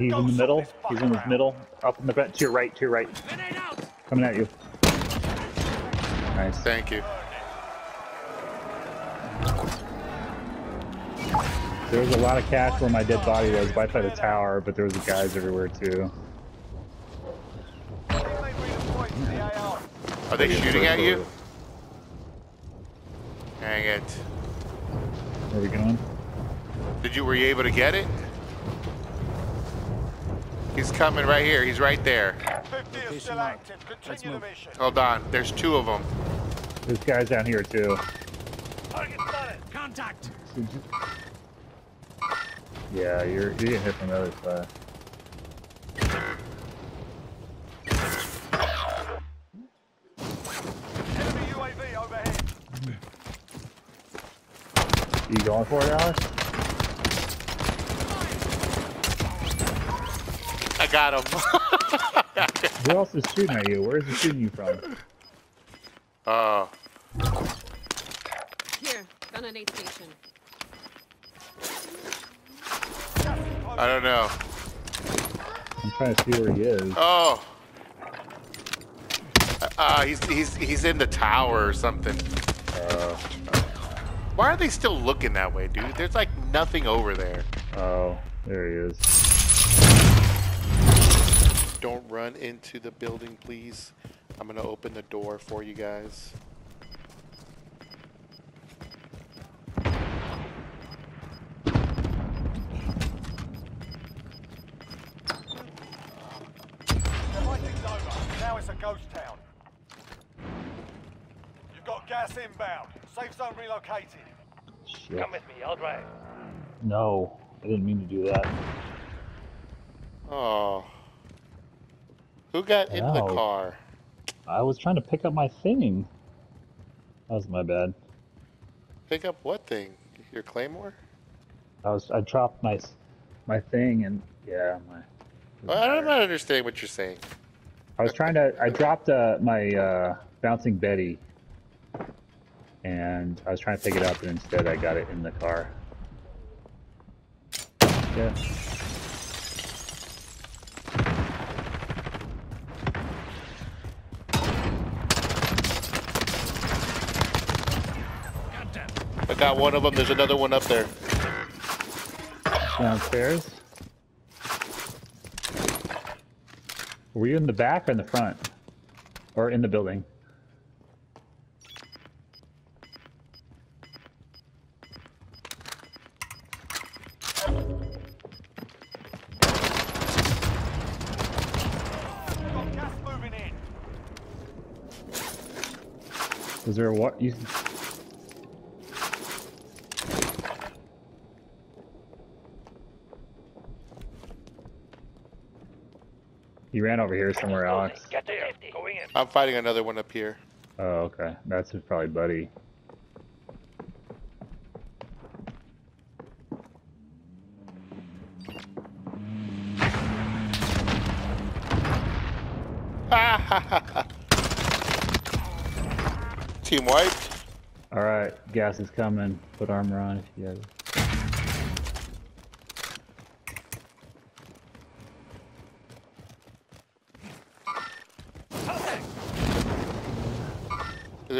he's in the middle. He's in the middle. Up in the back. To your right. To your right. Coming at you. Nice. Thank you. There was a lot of cash where my dead body was, right by the tower, but there was guys everywhere too. Teammate redeployed to the AO. Are they shooting at you? Hang it. Where are we going? Did you were you able to get it? He's coming right here. He's right there. 50 is still active. Continue the mission. Hold on. There's two of them. There's guys down here too. Target spotted. Contact! Yeah, you're you're getting hit from the other side. Enemy UAV overhead. You going for it, Alex? Got him. Who else is shooting at you? Where is he shooting you from? Oh. Here, gun at aid station. I don't know. I'm trying to see where he is. Oh. Uh, he's he's he's in the tower or something. Oh, Why are they still looking that way, dude? There's like nothing over there. oh, there he is. Don't run into the building, please. I'm gonna open the door for you guys. The fighting's over. Now it's a ghost town. You've got gas inbound. Safe zone relocated. Shit. Come with me. I'll drive. No, I didn't mean to do that. Oh. Who got in the car? I was trying to pick up my thing. That was my bad. Pick up what thing? Your claymore? I was I dropped my my thing and yeah my. Well, I don't understand what you're saying. I was trying to. I dropped uh, my uh, bouncing Betty, and I was trying to pick it up, and instead I got it in the car. Yeah. Got one of them. There's another one up there. Downstairs. Were you in the back or in the front, or in the building? Got gas moving in. Was there a what? You, you ran over here somewhere, Alex. Get there. Going in. I'm fighting another one up here. Oh, okay. That's probably Buddy. Team wiped. All right, gas is coming. Put armor on if you have it.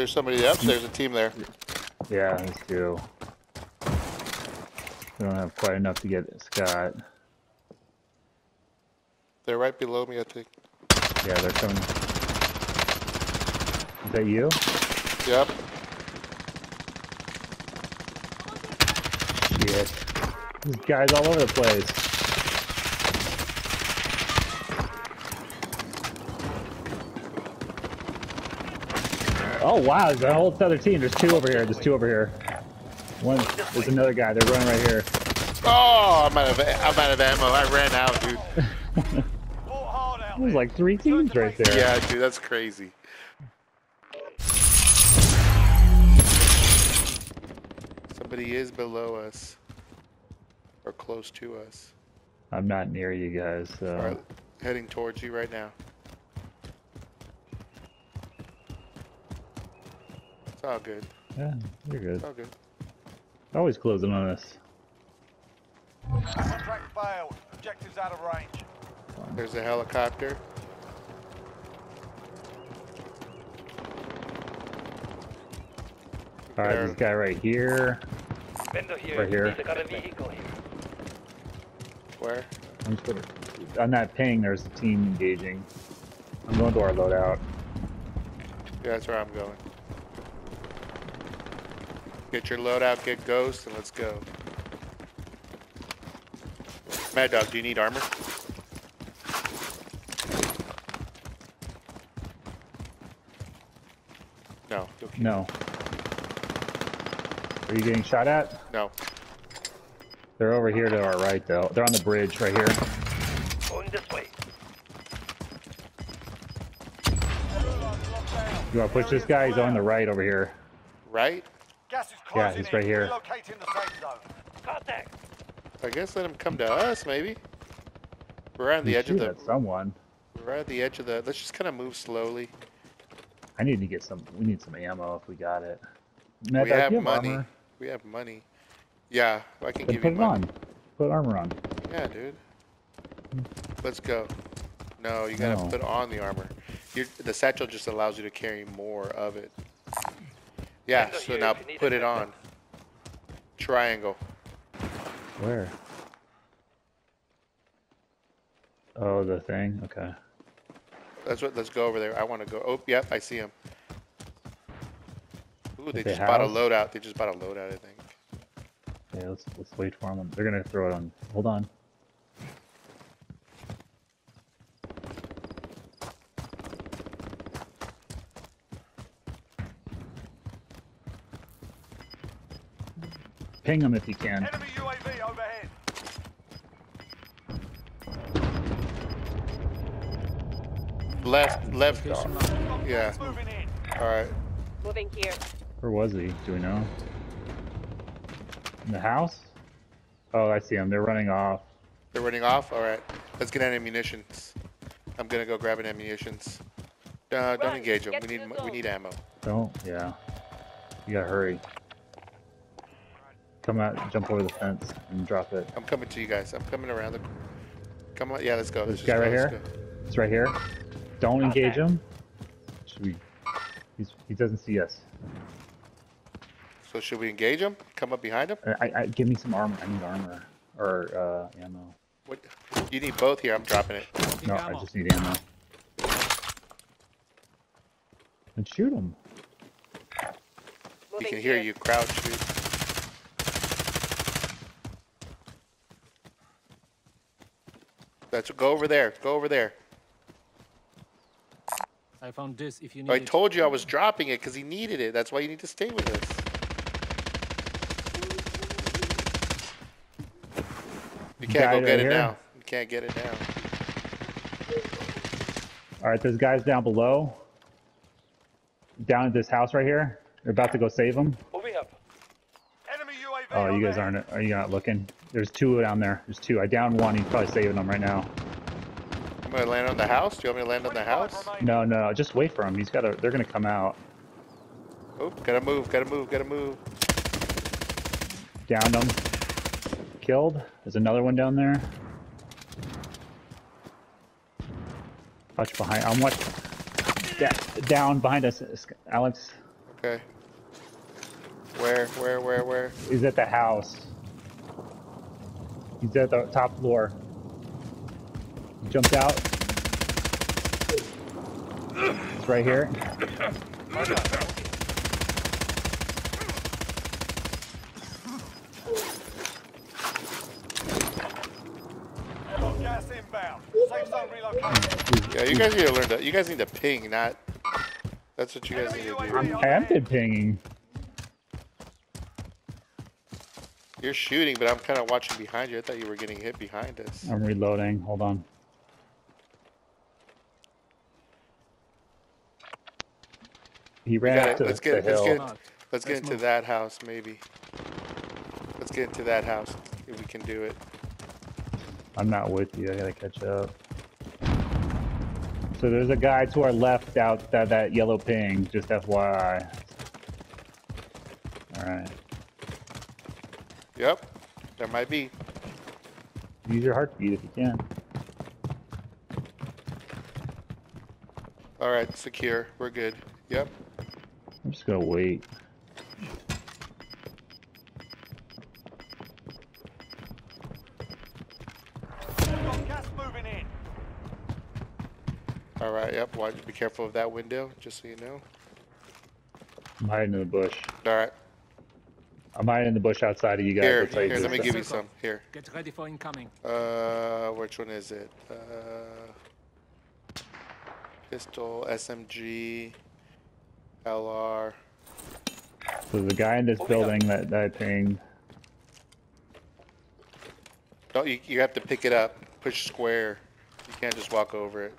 Is there somebody else? There's a team there. Yeah, there's two. We don't have quite enough to get Scott. They're right below me, I think. Yeah, they're coming. Is that you? Yep. Shit. There's guys all over the place. Oh wow, there's a whole other team. There's two over here. There's two over here. One, there's another guy. They're running right here. Oh, I'm out of I'm out of ammo. I ran out, dude. Fought hard out There's like three teams right there. Yeah, dude, that's crazy. Somebody is below us. Or close to us. I'm not near you guys, so heading towards you right now. It's all good. yeah, you're good. It's all good. Always closing on us. Contract failed. Objectives out of range. There's a helicopter. All right, this guy right here. Vendor here. Right here. Got a vehicle here. Where? I'm just gonna, on that ping, there's a team engaging. I'm going to our loadout. Yeah, that's where I'm going. Get your loadout, get ghost, and let's go. Mad Dog, do you need armor? No. Okay. No. Are you getting shot at? No. They're over here to our right, though. They're on the bridge right here. Going this way. You want to push this guy? He's on the right over here. Right? Gas is Yeah, he's right in. here. Relocating the safe zone. Contact. I guess let him come to us, maybe. We're on the edge of shoot the. at someone. We're at the edge of the. Let's just kind of move slowly. I need to get some. We need some ammo if we got it. Matt, we Doc, have money. Armor? We have money. Yeah, I can Then give put you it money. on. Put armor on. Yeah, dude. Let's go. No, you gotta No. put on the armor. you the satchel just allows you to carry more of it. Yeah, Vendor so here now if you need put it on. Triangle. Where? Oh, the thing. Okay. That's what. Let's go over there. I want to go. Oh, yep, I see him. Ooh, they At the just bought a house? loadout. They just bought a loadout, I think. Yeah, let's let's wait for them. They're gonna throw it on. Hold on. Ping them if you can. Enemy UAV overhead. Left, left. Yeah. All right. Moving here. Where was he? Do we know? In the house? Oh, I see him. They're running off. They're running off. All right. Let's get ammunitions. I'm gonna go grab an ammunitions. Uh, don't engage them. We need we need ammo. Don't. Yeah. You gotta hurry. Come out, jump over the fence, and drop it. I'm coming to you guys. I'm coming around the. Come on. Yeah, let's go. Let's This guy go, right let's here? It's right here. Don't engage Contact. him. Should we? He's, he doesn't see us. So should we engage him? Come up behind him? I, I, I give me some armor. I need armor or uh, ammo. What? You need both here. I'm dropping it. No, I just need ammo. And shoot him. He Moving can hear you. Crouch, dude. Let's go over there. Go over there. I found this if you need I it. told you I was dropping it because he needed it. That's why you need to stay with us. You can't Guy go right get it here? now. You can't get it now. All right, there's guys down below. Down at this house right here. They're about to go save them. Moving up. Enemy UAV Oh, you guys aren't. Are you not looking? There's two down there. There's two. I downed one. He's probably saving them right now. I'm gonna land on the house. Do you want me to land on the house? No, no. Just wait for him. He's got to. They're gonna come out. Oh, gotta move. Gotta move. Gotta move. Downed him. Killed. There's another one down there. Watch behind. I'm watching. Down behind us, Alex. Okay. Where? Where? Where? Where? He's at the house. He's at the top floor. He jumped out. It's right here. Got gas inbound. Safe zone relocated. Yeah, you guys need to learn to. You guys need to ping, not. That's what you guys need to do. I'm tempted pinging. You're shooting, but I'm kind of watching behind you. I thought you were getting hit behind us. I'm reloading. Hold on. He ran gotta- up to let's the get- let's hill. get- Let's get Let's into move. that house, maybe. Let's get into that house if we can do it. I'm not with you. I gotta catch up. So there's a guy to our left out that that yellow ping. Just FYI. All right. Yep. There might be. Use your heartbeat if you can. All right, secure. We're good. Yep. I'm just gonna wait. Got gas moving in. All right. Yep. Watch. Be careful of that window, just so you know. I'm hiding in the bush. All right. I'm hiding in the bush outside of you guys. Here. That's you Here. Let me stuff. give you some. Here. Get ready for incoming. Uh, which one is it? Uh, pistol, SMG, LR. So the guy in this building that, that I pinged. Don't you? You have to pick it up. Push square. You can't just walk over it.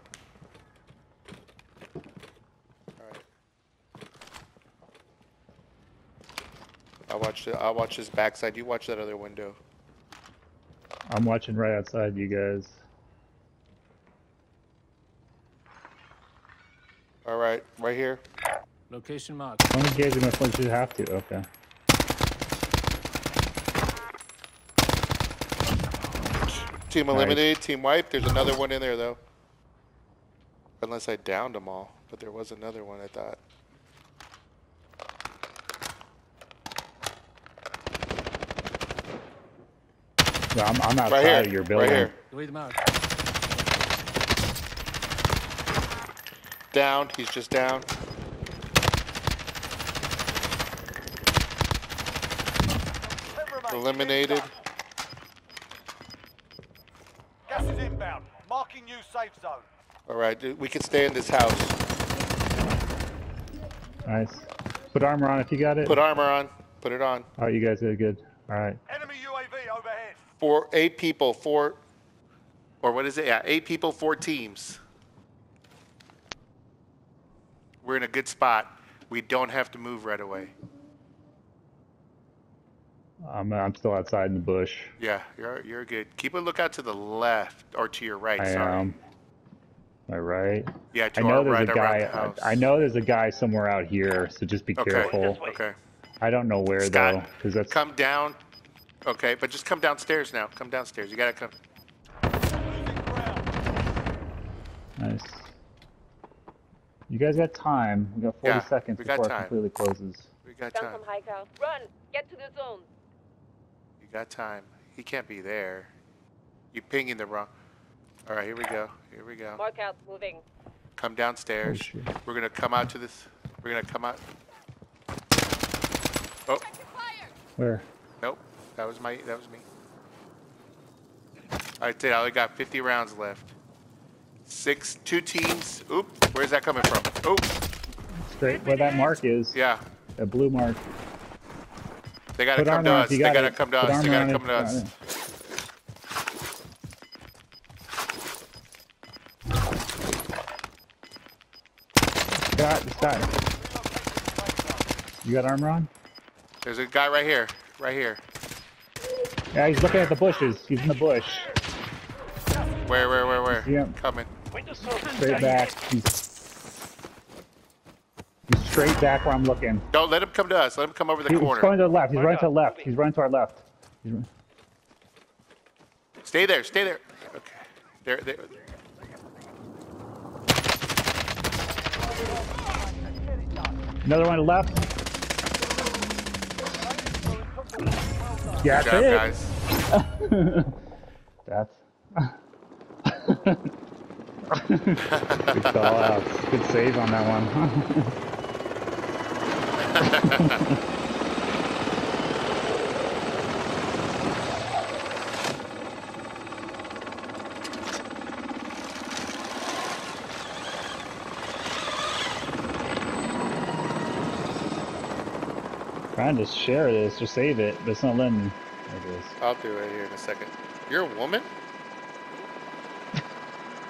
I'll watch the. I'll watch his backside. You watch that other window. I'm watching right outside you guys. All right, right here. Location marked. Don't engage him if you have to. Okay. Team Nice. eliminated. Team wiped. There's another one in there though. Unless I downed them all, but there was another one. I thought. No, I'm, I'm outside Right here. of your building. Right here. Read mark. Down. He's just down. Eliminated. Gas is inbound. Marking new safe zone. All right, dude, we can stay in this house. Nice. Put armor on if you got it. Put armor on. Put it on. Oh, you guys did good. All right. Enemy UAV overhead. Four, eight people, four, or what is it? Yeah, eight people, four teams. We're in a good spot. We don't have to move right away. I'm, I'm still outside in the bush. Yeah, you're you're good. Keep a lookout to the left or to your right. I sorry. am. I right? Yeah, to I know there's right a guy. the house. I know there's a guy somewhere out here, so just be Okay. careful. Okay. I don't know where Scott, though, because that's Come down. Okay, but just come downstairs now. Come downstairs. You gotta come. Nice. You guys got time. We got 40 Yeah, seconds we got before time. it completely closes. We got Found time. some high cal. Run! Get to the zone. You got time. He can't be there. You pinging the wrong. All right, here we go. Here we go. Mark out. Moving. Come downstairs. Oh. We're gonna come out to this. We're gonna come out. Oh, Where? That was my. That was me. All right, Ted. I only got 50 rounds left. Six, two teams. Oop. Where's that coming from? Oh, Straight where that mark is. yeah. That blue mark. They gotta Put come to us. They got gotta it. come to Put us. They gotta come to us. Scott, Scott, you got armor on? There's a guy right here. Right here. Yeah, he's looking at the bushes. He's in the bush. Where, where, where, where? Yeah. Coming. Straight back. He's, he's straight back where I'm looking. Don't let him come to us. Let him come over the He- he's going to the left. He's Mark running to the left. He's running to our left. Run- Stay there. Stay there. Okay. There, there. another one left. Yeah, Good that's job, it. guys. That's. Good call out. Good save on that one. Trying to share this or save it, but it's not letting me. There it is. I'll do it here in a second. You're a woman?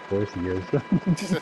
Of course he is.